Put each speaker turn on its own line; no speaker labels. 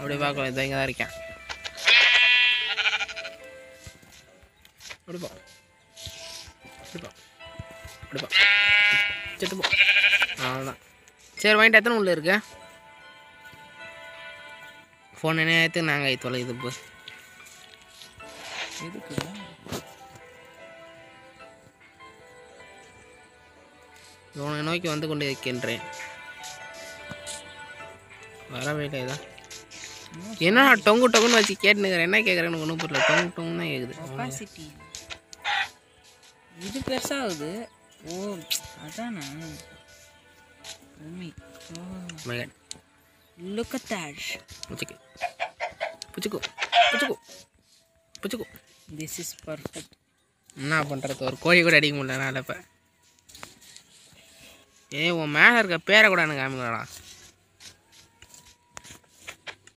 அப்படி பார்க்கலாம். இதை இங்கே தான் இருக்கேன் அப்படிப்பா அப்படிப்பா அப்படிப்பா செத்து அவ்வளோதான் சரி வாங்கிட்டு எத்தனை உள்ள இருக்கு? ஃபோன் என்ன நேரத்துக்கு நாங்கள் தொலைது இப்போ
எதுக்கு?
இவனை நோக்கி வந்து கொண்டு இருக்கின்றேன் வரவே இல்லை இதான் என்ன டொங்கு டொங்குன்னு வச்சு கேட்டுனுக்கிறேன். என்ன கேட்குறேன்னு ஒன்றும் புரியல. டொங்கு டொங்குன்னு தான் கேட்குது
இது பெருசாகுது ஓ அதானா? லுக் அட் தட்
புச்சுக்கு. புச்சுக்கு. புச்சுக்கு. புச்சுக்கு.
திஸ் இஸ் பர்ஃபெக்ட்
என்ன பண்ணுறது ஒரு கோழி கூட அடிக்க முடியல நான் இப்போ. ஏய் உன் மேலே இருக்க பேரை கூட எனக்கு காமிக்கலடா.